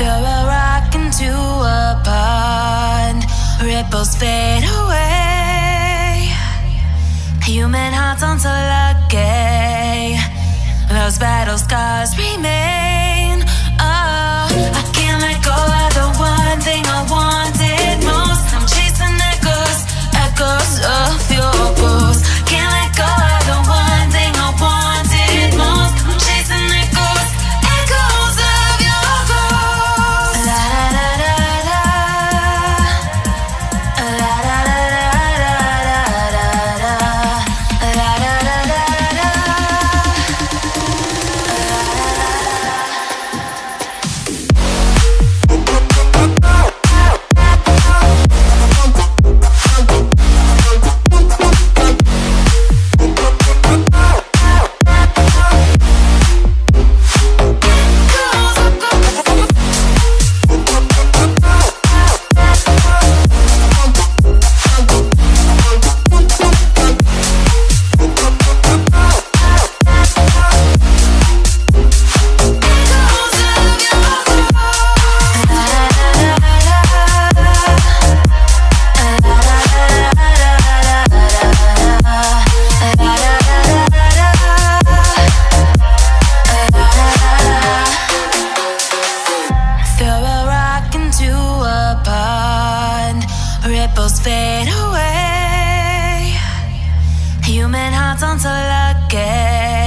Throw a rock into a pond, ripples fade away. Human hearts aren't so lucky, those battle scars. ripples fade away. Human hearts aren't so lucky.